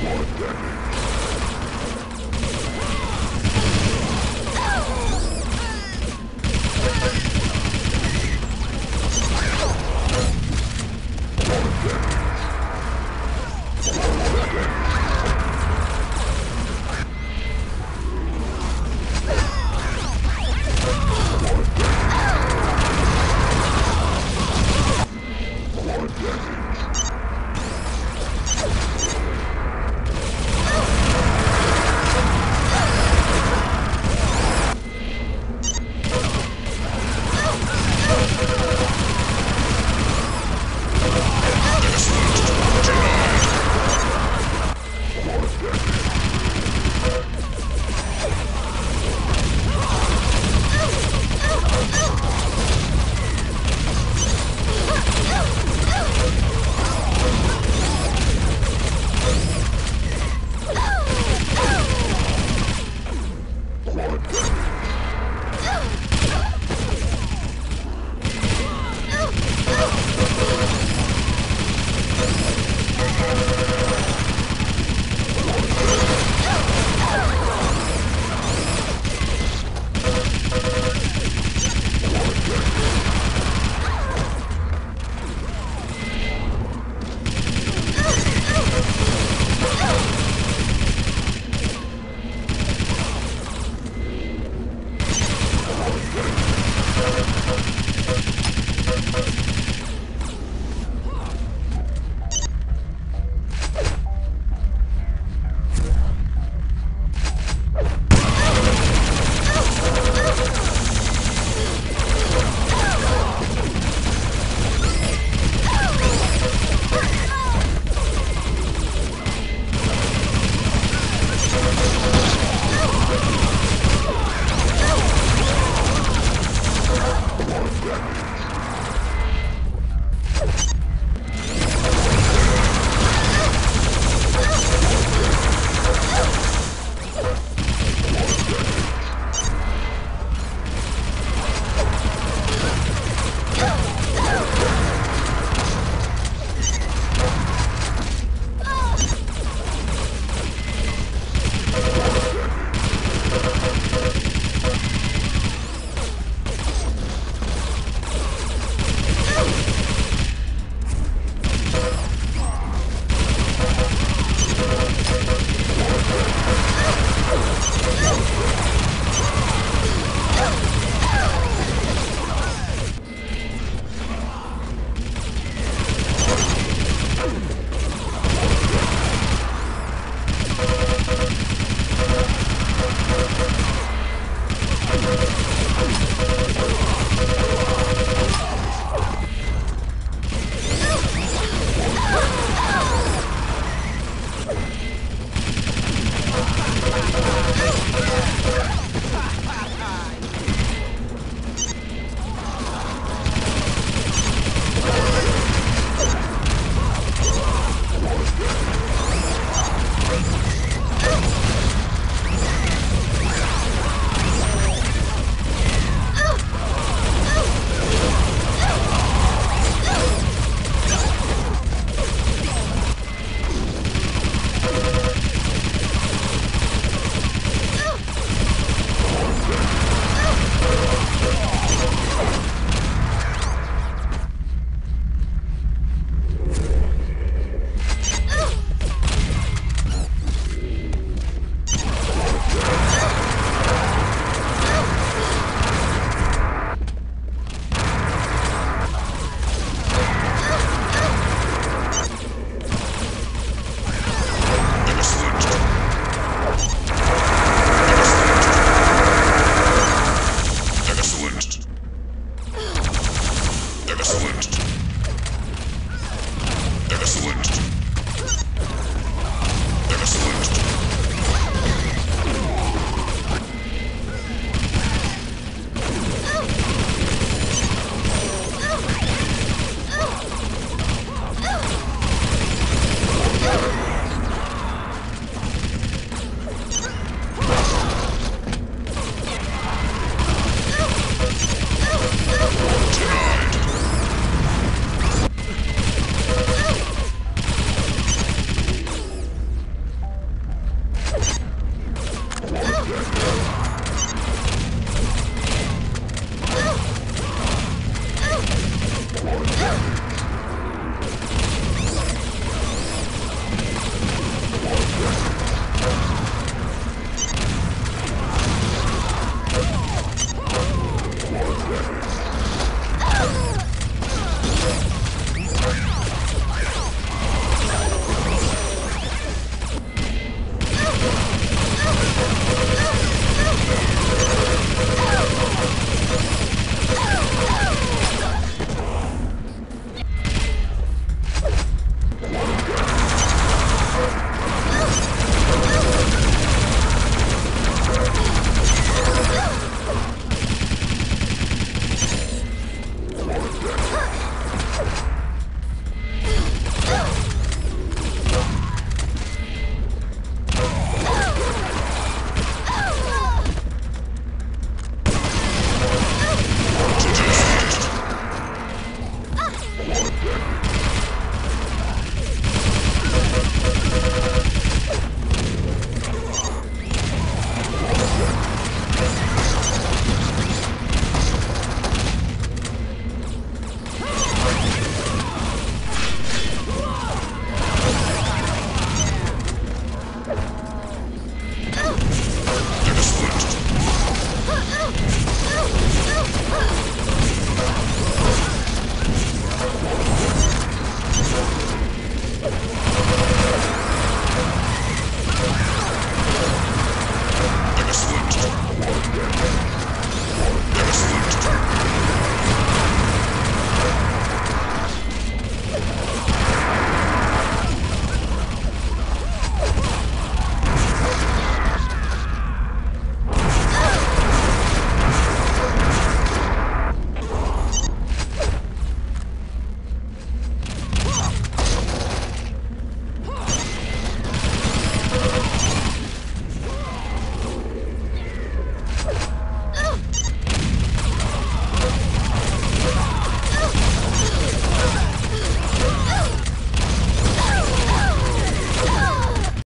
Blood damage. Excellent.